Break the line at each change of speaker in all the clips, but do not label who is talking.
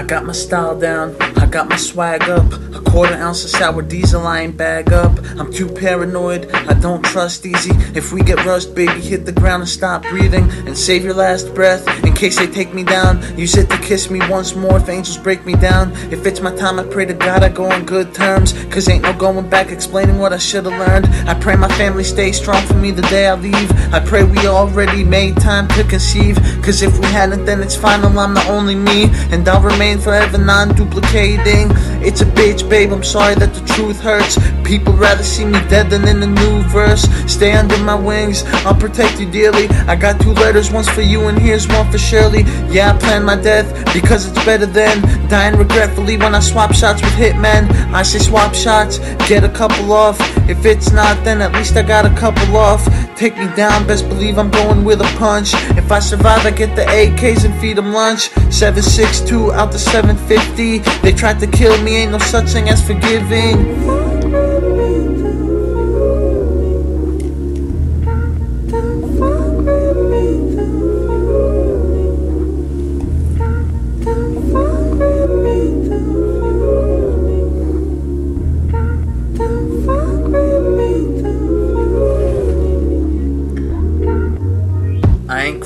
I got my style down, I got my swag up. A quarter ounce of sour diesel, I ain't bag up. I'm too paranoid, I don't trust easy. If we get rushed, baby, hit the ground and stop breathing. And save your last breath in case they take me down. Use it to kiss me once more if angels break me down. If it's my time, I pray to God I go on good terms. Cause ain't no going back explaining what I should've learned. I pray my family stays strong for me the day I leave. I pray we already made time to conceive. Cause if we hadn't, then it's final, I'm the only me. And I'll remain forever non duplicating. It's a bitch, babe, I'm sorry that the truth hurts. People rather see me dead than in a new verse. Stay under my wings, I'll protect you dearly. I got two letters, one's for you and here's one for Shirley. Yeah, I plan my death because it's better than dying regretfully when I swap shots with hitmen. I say swap shots, get a couple off. If it's not, then at least I got a couple off. Take me down, best believe I'm going with a punch. If I survive, I get the AKs and feed them lunch. 762 out the 750. They tried to kill me, ain't no such thing as forgiving.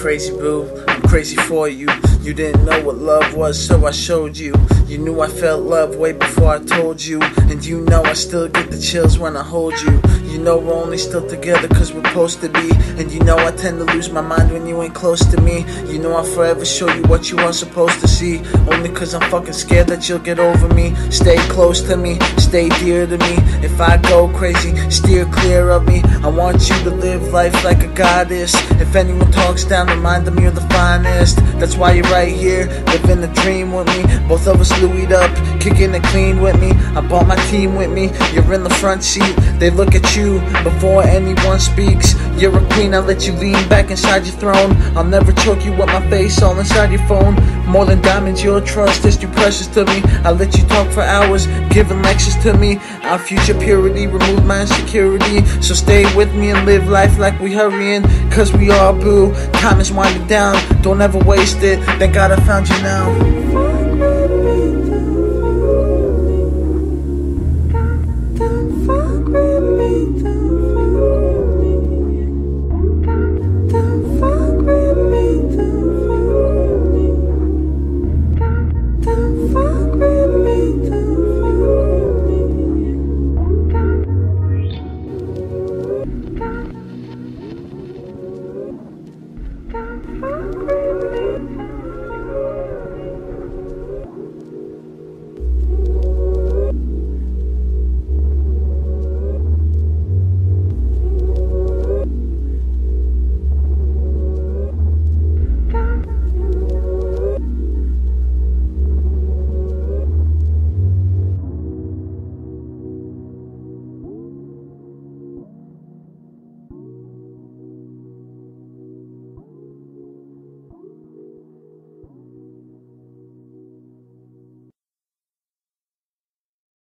Crazy, boo. I'm crazy for you. You didn't know what love was, so I showed you. You knew I felt love way before I told you. And you know I still get the chills when I hold you. You know we're only still together cause we're supposed to be. And you know I tend to lose my mind when you ain't close to me. You know I'll forever show you what you aren't supposed to see. Only cause I'm fucking scared that you'll get over me. Stay close to me, stay dear to me. If I go crazy, steer clear of me. I want you to live life like a goddess. If anyone talks down, remind them you're the finest. That's why you're right here, living the dream with me. Both of us Louis up, kicking it clean with me. I brought my team with me. You're in the front seat. They look at you before anyone speaks. You're a queen, I let you lean back inside your throne. I'll never choke you with my face all inside your phone. More than diamonds, your trust is too precious to me. I let you talk for hours, giving lectures to me. Our future purity, remove my insecurity. So stay with me and live life like we hurrying. Cause we all boo. Time is winding down, don't ever waste it. Thank God I found you now.